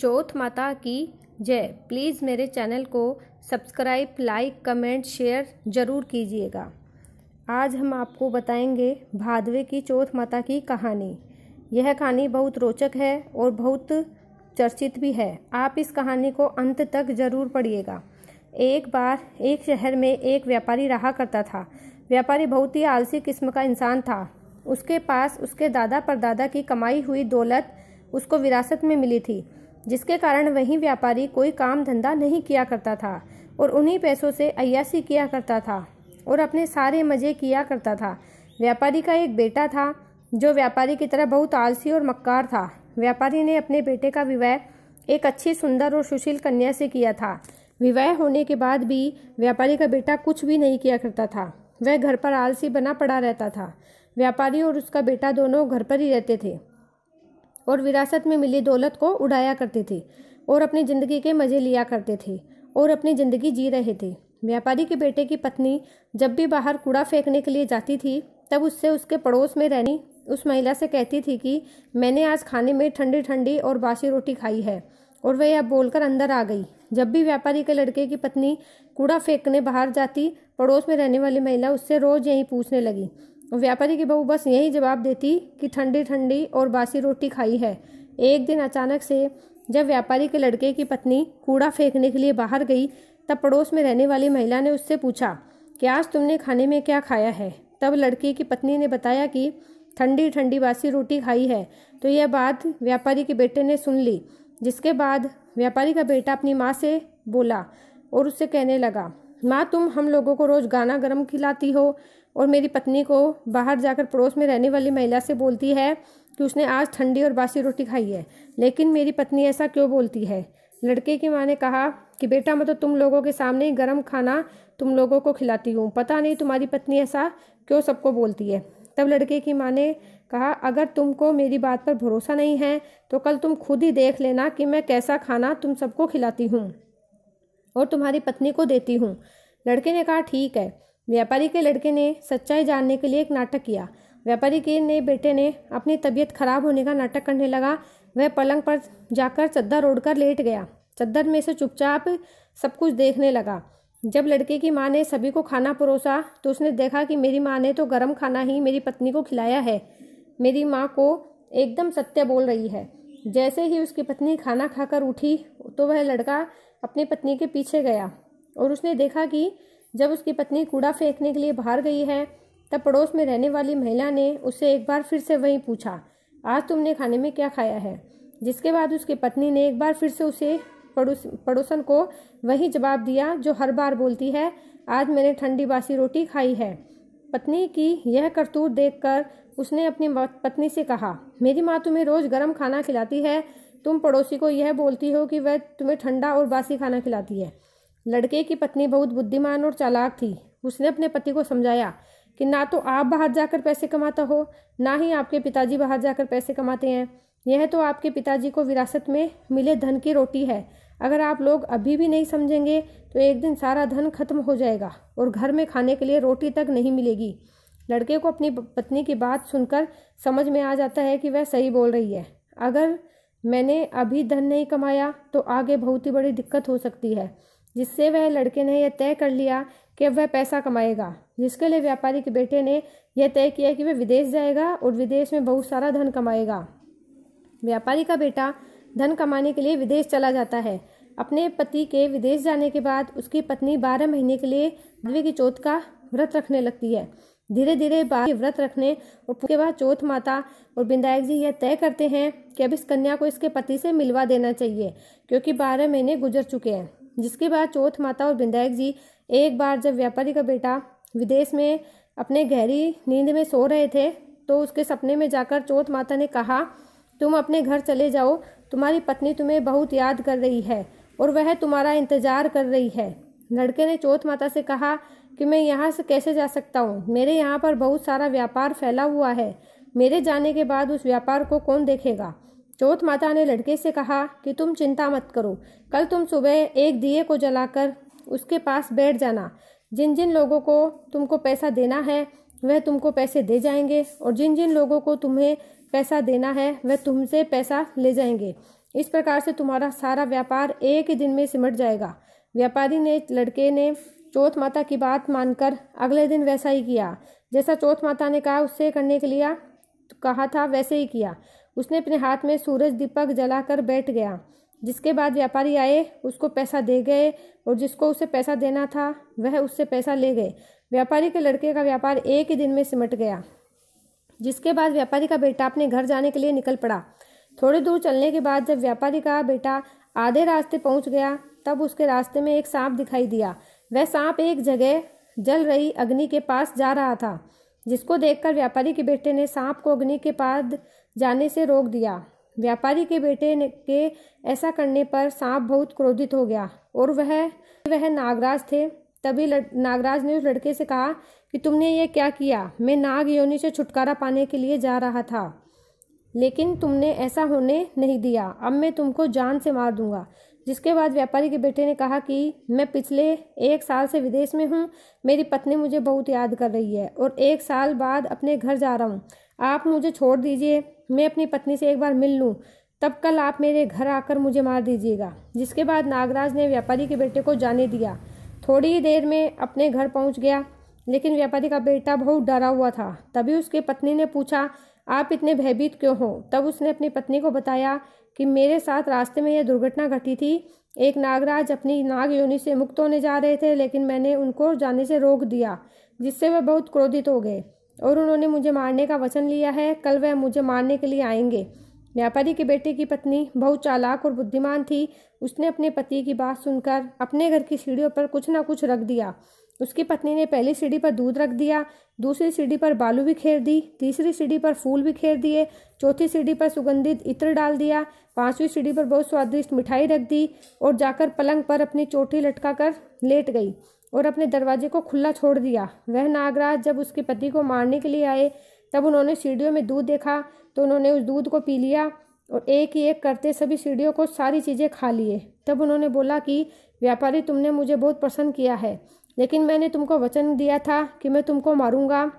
चौथ माता की जय। प्लीज़ मेरे चैनल को सब्सक्राइब, लाइक, कमेंट, शेयर ज़रूर कीजिएगा। आज हम आपको बताएँगे भादवे की चौथ माता की कहानी। यह कहानी बहुत रोचक है और बहुत चर्चित भी है। आप इस कहानी को अंत तक ज़रूर पढ़िएगा। एक बार एक शहर में एक व्यापारी रहा करता था। व्यापारी बहुत ही आलसी किस्म का इंसान था। उसके पास उसके दादा परदादा की कमाई हुई दौलत उसको विरासत में मिली थी। जिसके कारण वही व्यापारी कोई काम धंधा नहीं किया करता था और उन्हीं पैसों से अयासी किया करता था और अपने सारे मज़े किया करता था। व्यापारी का एक बेटा था, जो व्यापारी की तरह बहुत आलसी और मक्कार था। व्यापारी ने अपने बेटे का विवाह एक अच्छी, सुंदर और सुशील कन्या से किया था। विवाह होने के बाद भी व्यापारी का बेटा कुछ भी नहीं किया करता था। वह घर पर आलसी बना पड़ा रहता था। व्यापारी और उसका बेटा दोनों घर पर ही रहते थे। और विरासत में मिली दौलत को उड़ाया करते थे और अपनी ज़िंदगी के मज़े लिया करते थे और अपनी ज़िंदगी जी रहे थे। व्यापारी के बेटे की पत्नी जब भी बाहर कूड़ा फेंकने के लिए जाती थी, तब उससे उसके पड़ोस में रहनी उस महिला से कहती थी कि, मैंने आज खाने में ठंडी ठंडी और बासी रोटी खाई है। और वह अब बोलकर अंदर आ गई। जब भी व्यापारी के लड़के की पत्नी कूड़ा फेंकने बाहर जाती, पड़ोस में रहने वाली महिला उससे रोज़ यही पूछने लगी व्यापारी की बहू बस यही जवाब देती कि ठंडी ठंडी और बासी रोटी खाई है। एक दिन अचानक से जब व्यापारी के लड़के की पत्नी कूड़ा फेंकने के लिए बाहर गई, तब पड़ोस में रहने वाली महिला ने उससे पूछा, कि आज तुमने खाने में क्या खाया है? तब लड़के की पत्नी ने बताया कि ठंडी ठंडी बासी रोटी खाई है। तो यह बात व्यापारी के बेटे ने सुन ली, जिसके बाद व्यापारी का बेटा अपनी माँ से बोला और उससे कहने लगा, माँ, तुम हम लोगों को रोज़ गाना गर्म खिलाती हो। और मेरी पत्नी को बाहर जाकर पड़ोस में रहने वाली महिला से बोलती है कि उसने आज ठंडी और बासी रोटी खाई है। लेकिन मेरी पत्नी ऐसा क्यों बोलती है? लड़के की माँ ने कहा कि, बेटा, मैं तो तुम लोगों के सामने ही गर्म खाना तुम लोगों को खिलाती हूँ। पता नहीं तुम्हारी पत्नी ऐसा क्यों सबको बोलती है? तब लड़के की माँ ने कहा, अगर तुमको मेरी बात पर भरोसा नहीं है तो कल तुम खुद ही देख लेना कि मैं कैसा खाना तुम सबको खिलाती हूँ और तुम्हारी पत्नी को देती हूँ लड़के ने कहा, ठीक है। व्यापारी के लड़के ने सच्चाई जानने के लिए एक नाटक किया। व्यापारी के ने बेटे ने अपनी तबीयत खराब होने का नाटक करने लगा। वह पलंग पर जाकर चद्दर ओढ़कर लेट गया। चद्दर में से चुपचाप सब कुछ देखने लगा। जब लड़के की माँ ने सभी को खाना परोसा तो उसने देखा कि मेरी माँ ने तो गर्म खाना ही मेरी पत्नी को खिलाया है। मेरी माँ को एकदम सत्य बोल रही है। जैसे ही उसकी पत्नी खाना खाकर उठी तो वह लड़का अपनी पत्नी के पीछे गया और उसने देखा कि जब उसकी पत्नी कूड़ा फेंकने के लिए बाहर गई है, तब पड़ोस में रहने वाली महिला ने उससे एक बार फिर से वही पूछा, आज तुमने खाने में क्या खाया है? जिसके बाद उसकी पत्नी ने एक बार फिर से उसे पड़ोस, पड़ोसन को वही जवाब दिया, जो हर बार बोलती है, आज मैंने ठंडी बासी रोटी खाई है। पत्नी की यह करतूत देखकर उसने अपनी पत्नी से कहा, मेरी माँ तुम्हें रोज़ गर्म खाना खिलाती है। तुम पड़ोसी को यह बोलती हो कि वह तुम्हें ठंडा और बासी खाना खिलाती है। लड़के की पत्नी बहुत बुद्धिमान और चालाक थी। उसने अपने पति को समझाया कि ना तो आप बाहर जाकर पैसे कमाता हो, ना ही आपके पिताजी बाहर जाकर पैसे कमाते हैं। यह तो आपके पिताजी को विरासत में मिले धन की रोटी है। अगर आप लोग अभी भी नहीं समझेंगे तो एक दिन सारा धन खत्म हो जाएगा और घर में खाने के लिए रोटी तक नहीं मिलेगी। लड़के को अपनी पत्नी की बात सुनकर समझ में आ जाता है कि वह सही बोल रही है। अगर मैंने अभी धन नहीं कमाया तो आगे बहुत ही बड़ी दिक्कत हो सकती है। जिससे वह लड़के ने यह तय कर लिया कि वह पैसा कमाएगा। जिसके लिए व्यापारी के बेटे ने यह तय किया कि वह विदेश जाएगा और विदेश में बहुत सारा धन कमाएगा। व्यापारी का बेटा धन कमाने के लिए विदेश चला जाता है। अपने पति के विदेश जाने के बाद उसकी पत्नी बारह महीने के लिए भादवे की चौथ का व्रत रखने लगती है। धीरे धीरे बाद व्रत रखने और उसके बाद चौथ माता और बिंदायक जी यह तय करते हैं कि अब इस कन्या को इसके पति से मिलवा देना चाहिए, क्योंकि बारह महीने गुजर चुके हैं। जिसके बाद चौथ माता और विधायक जी एक बार जब व्यापारी का बेटा विदेश में अपने गहरी नींद में सो रहे थे तो उसके सपने में जाकर चौथ माता ने कहा, तुम अपने घर चले जाओ, तुम्हारी पत्नी तुम्हें बहुत याद कर रही है और वह तुम्हारा इंतज़ार कर रही है। लड़के ने चौथ माता से कहा, कि मैं यहाँ से कैसे जा सकता हूँ? मेरे यहाँ पर बहुत सारा व्यापार फैला हुआ है। मेरे जाने के बाद उस व्यापार को कौन देखेगा? चौथ माता ने लड़के से कहा कि तुम चिंता मत करो। कल तुम सुबह एक दिए को जलाकर उसके पास बैठ जाना। जिन जिन लोगों को तुमको पैसा देना है, वह तुमको पैसे दे जाएँगे। और जिन जिन लोगों को तुम्हें पैसा देना है, वह तुमसे पैसा ले जाएँगे। इस प्रकार से तुम्हारा सारा व्यापार एक ही दिन में सिमट जाएगा। व्यापारी ने, लड़के ने चौथ माता की बात मानकर अगले दिन वैसा ही किया। जैसा चौथ माता ने कहा, उससे करने के लिए कहा था, वैसे ही किया। उसने अपने हाथ में सूरज दीपक जलाकर बैठ गया। जिसके बाद व्यापारी आए, उसको पैसा दे गए और जिसको उसे पैसा देना था, वह उससे पैसा ले गए। व्यापारी के लड़के का व्यापार एक ही दिन में सिमट गया। जिसके बाद व्यापारी का बेटा अपने घर जाने के लिए निकल पड़ा। थोड़ी दूर चलने के बाद जब व्यापारी का बेटा आधे रास्ते पहुँच गया, तब उसके रास्ते में एक सांप दिखाई दिया। वह सांप एक जगह जल रही अग्नि के पास जा रहा था। जिसको देखकर व्यापारी के बेटे ने सांप को अग्नि के पास जाने से रोक दिया। व्यापारी के बेटे ने के ऐसा करने पर सांप बहुत क्रोधित हो गया और वह वह नागराज थे। तभी नागराज ने उस लड़के से कहा कि तुमने ये क्या किया? मैं नाग योनि से छुटकारा पाने के लिए जा रहा था। लेकिन तुमने ऐसा होने नहीं दिया। अब मैं तुमको जान से मार दूँगा। जिसके बाद व्यापारी के बेटे ने कहा कि मैं पिछले एक साल से विदेश में हूँ। मेरी पत्नी मुझे बहुत याद कर रही है और एक साल बाद अपने घर जा रहा हूँ। आप मुझे छोड़ दीजिए। मैं अपनी पत्नी से एक बार मिल लूँ। तब कल आप मेरे घर आकर मुझे मार दीजिएगा। जिसके बाद नागराज ने व्यापारी के बेटे को जाने दिया। थोड़ी ही देर में अपने घर पहुँच गया। लेकिन व्यापारी का बेटा बहुत डरा हुआ था। तभी उसकी पत्नी ने पूछा आप इतने भयभीत क्यों हो? तब उसने अपनी पत्नी को बताया कि मेरे साथ रास्ते में यह दुर्घटना घटी थी। एक नागराज अपनी नाग योनि से मुक्त होने जा रहे थे, लेकिन मैंने उनको जाने से रोक दिया, जिससे वह बहुत क्रोधित हो गए और उन्होंने मुझे मारने का वचन लिया है। कल वह मुझे मारने के लिए आएँगे। व्यापारी के बेटे की पत्नी बहुत चालाक और बुद्धिमान थी। उसने अपने पति की बात सुनकर अपने घर की सीढ़ियों पर कुछ ना कुछ रख दिया। उसकी पत्नी ने पहली सीढ़ी पर दूध रख दिया, दूसरी सीढ़ी पर बालू भी खेर दी, तीसरी सीढ़ी पर फूल भी खेर दिए, चौथी सीढ़ी पर सुगंधित इत्र डाल दिया, पांचवी सीढ़ी पर बहुत स्वादिष्ट मिठाई रख दी और जाकर पलंग पर अपनी चोटी लटका कर लेट गई और अपने दरवाजे को खुला छोड़ दिया। वह नागराज जब उसके पति को मारने के लिए आए, तब उन्होंने सीढ़ियों में दूध देखा तो उन्होंने उस दूध को पी लिया और एक ही एक करते सभी सीढ़ियों को सारी चीज़ें खा लिए। तब उन्होंने बोला कि, व्यापारी, तुमने मुझे बहुत पसंद किया है। लेकिन मैंने तुमको वचन दिया था कि मैं तुमको मारूँगा।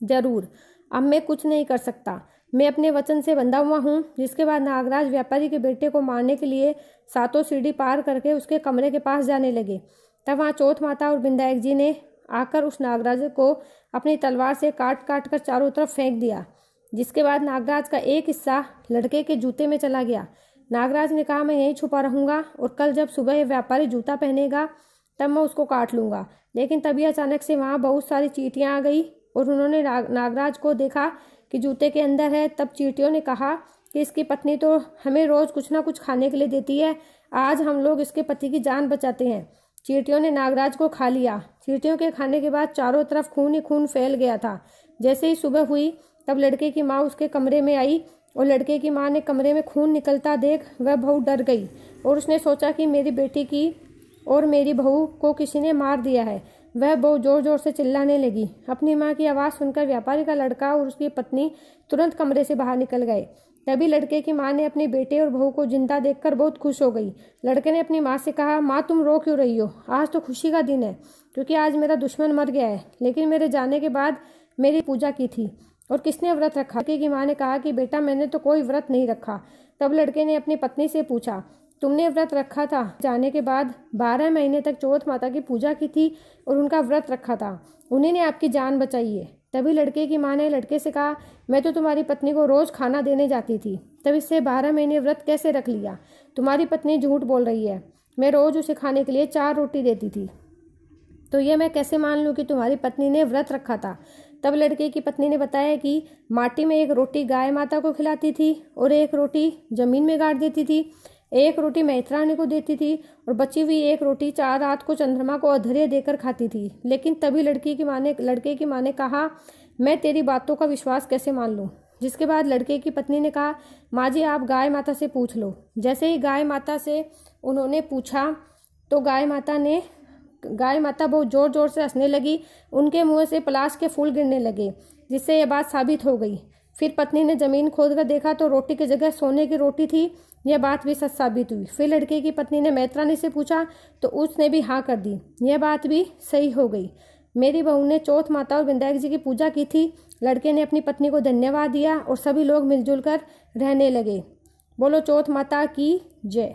ज़रूर। अब मैं कुछ नहीं कर सकता। मैं अपने वचन से बंधा हुआ हूँ, जिसके बाद नागराज व्यापारी के बेटे को मारने के लिए सातों सीढ़ी पार करके उसके कमरे के पास जाने लगे। तब वहाँ चौथ माता और बिंदायक जी ने आकर उस नागराज को अपनी तलवार से काट काट कर चारों तरफ़ फेंक दिया, जिसके बाद नागराज का एक हिस्सा लड़के के जूते में चला गया। नागराज ने कहा, मैं यहीं छुपा रहूँगा और कल जब सुबह व्यापारी जूता पहनेगा तब मैं उसको काट लूँगा। लेकिन तभी अचानक से वहाँ बहुत सारी चीटियाँ आ गई और उन्होंने नागराज को देखा कि जूते के अंदर है। तब चीटियों ने कहा कि इसकी पत्नी तो हमें रोज़ कुछ ना कुछ खाने के लिए देती है। आज हम लोग इसके पति की जान बचाते हैं। चीटियों ने नागराज को खा लिया। चीटियों के खाने के बाद चारों तरफ़ खून ही खून फैल गया था। जैसे ही सुबह हुई, तब लड़के की माँ उसके कमरे में आई और लड़के की माँ ने कमरे में खून निकलता देख वह बहुत डर गई और उसने सोचा कि मेरी बेटी की और मेरी बहू को किसी ने मार दिया है। वह बहुत ज़ोर ज़ोर से चिल्लाने लगी। अपनी माँ की आवाज़ सुनकर व्यापारी का लड़का और उसकी पत्नी तुरंत कमरे से बाहर निकल गए। तभी लड़के की माँ ने अपने बेटे और बहू को ज़िंदा देखकर बहुत खुश हो गई। लड़के ने अपनी माँ से कहा, माँ, तुम रो क्यों रही हो? आज तो खुशी का दिन है, क्योंकि आज मेरा दुश्मन मर गया है। लेकिन मेरे जाने के बाद मेरी पूजा की थी और किसने व्रत रखा? लड़के की माँ ने कहा कि, बेटा, मैंने तो कोई व्रत नहीं रखा। तब लड़के ने अपनी पत्नी से पूछा तुमने व्रत रखा था। जाने के बाद बारह महीने तक चौथ माता की पूजा की थी और उनका व्रत रखा था। उन्हीं ने आपकी जान बचाई है। तभी लड़के की माँ ने लड़के से कहा, मैं तो तुम्हारी पत्नी को रोज़ खाना देने जाती थी। तब इससे बारह महीने व्रत कैसे रख लिया? तुम्हारी पत्नी झूठ बोल रही है। मैं रोज़ उसे खाने के लिए चार रोटी देती थी। तो ये मैं कैसे मान लूँ कि तुम्हारी पत्नी ने व्रत रखा था? तब लड़के की पत्नी ने बताया कि माटी में एक रोटी गाय माता को खिलाती थी और एक रोटी ज़मीन में गाड़ देती थी। एक रोटी मैत्रानी को देती थी और बची हुई एक रोटी चार रात को चंद्रमा को अधर्य देकर खाती थी। लेकिन तभी लड़की की माँ ने, लड़के की माँ ने कहा, मैं तेरी बातों का विश्वास कैसे मान लूँ? जिसके बाद लड़के की पत्नी ने कहा, माँ जी, आप गाय माता से पूछ लो। जैसे ही गाय माता से उन्होंने पूछा तो गाय माता ने, गाय माता बहुत ज़ोर ज़ोर से हंसने लगी। उनके मुँह से पलाश के फूल गिरने लगे, जिससे यह बात साबित हो गई। फिर पत्नी ने ज़मीन खोद कर देखा तो रोटी की जगह सोने की रोटी थी। यह बात भी सच साबित हुई। फिर लड़के की पत्नी ने मैत्रानी से पूछा तो उसने भी हाँ कर दी। यह बात भी सही हो गई। मेरी बहू ने चौथ माता और विधायक जी की पूजा की थी। लड़के ने अपनी पत्नी को धन्यवाद दिया और सभी लोग मिलजुल कर रहने लगे। बोलो, चौथ माता की जय।